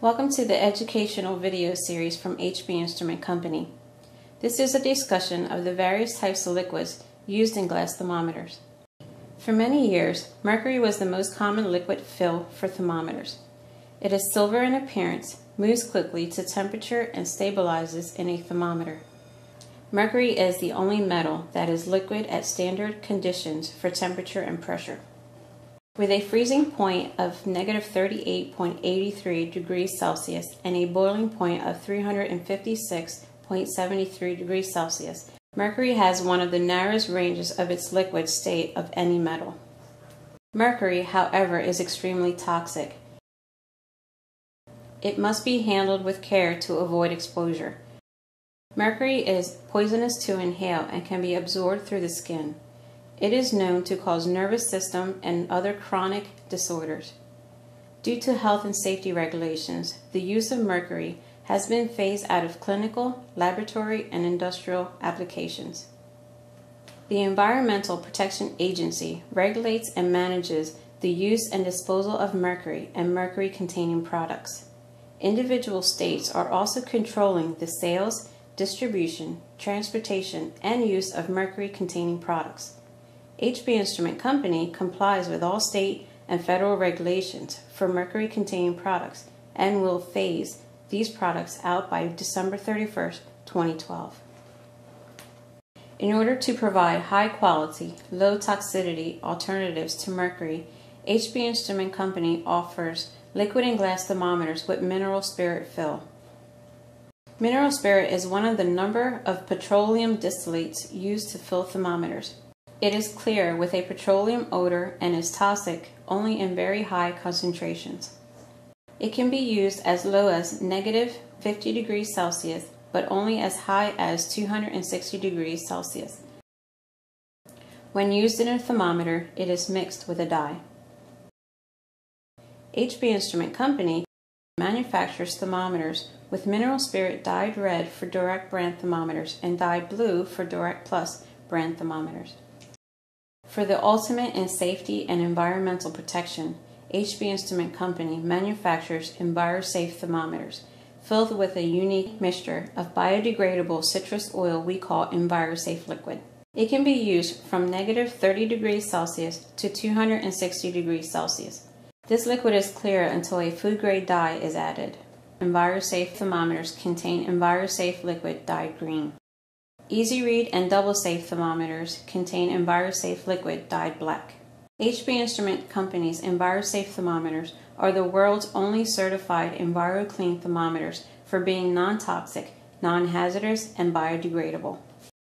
Welcome to the educational video series from HB Instrument Company. This is a discussion of the various types of liquids used in glass thermometers. For many years, mercury was the most common liquid fill for thermometers. It is silver in appearance, moves quickly to temperature, and stabilizes in a thermometer. Mercury is the only metal that is liquid at standard conditions for temperature and pressure. With a freezing point of negative 38.83 degrees Celsius and a boiling point of 356.73 degrees Celsius, mercury has one of the narrowest ranges of its liquid state of any metal. Mercury, however, is extremely toxic. It must be handled with care to avoid exposure. Mercury is poisonous to inhale and can be absorbed through the skin. It is known to cause nervous system and other chronic disorders. Due to health and safety regulations, the use of mercury has been phased out of clinical, laboratory, and industrial applications. The Environmental Protection Agency regulates and manages the use and disposal of mercury and mercury containing products. Individual states are also controlling the sales, distribution, transportation, and use of mercury containing products. HB Instrument Company complies with all state and federal regulations for mercury containing products and will phase these products out by December 31st, 2012. In order to provide high quality, low toxicity alternatives to mercury, HB Instrument Company offers liquid and glass thermometers with mineral spirit fill. Mineral spirit is one of the number of petroleum distillates used to fill thermometers. It is clear with a petroleum odor and is toxic only in very high concentrations. It can be used as low as negative 50 degrees Celsius, but only as high as 260 degrees Celsius. When used in a thermometer, it is mixed with a dye. HB Instrument Company manufactures thermometers with mineral spirit dyed red for DURAC brand thermometers and dyed blue for DURAC Plus brand thermometers. For the ultimate in safety and environmental protection, HB Instrument Company manufactures EnviroSafe thermometers filled with a unique mixture of biodegradable citrus oil we call EnviroSafe liquid. It can be used from negative 30 degrees Celsius to 260 degrees Celsius. This liquid is clear until a food grade dye is added. EnviroSafe thermometers contain EnviroSafe liquid dyed green. Easy Read and Double Safe thermometers contain EnviroSafe liquid dyed black. HB Instrument Company's EnviroSafe thermometers are the world's only certified EnviroClean thermometers for being non-toxic, non-hazardous, and biodegradable.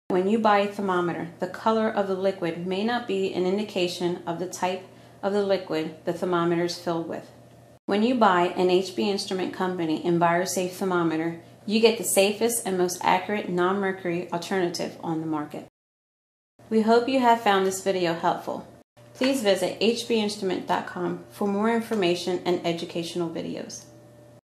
When you buy a thermometer, the color of the liquid may not be an indication of the type of the liquid the thermometer is filled with. When you buy an HB Instrument Company EnviroSafe thermometer, you get the safest and most accurate non-mercury alternative on the market. We hope you have found this video helpful. Please visit hbinstrument.com for more information and educational videos.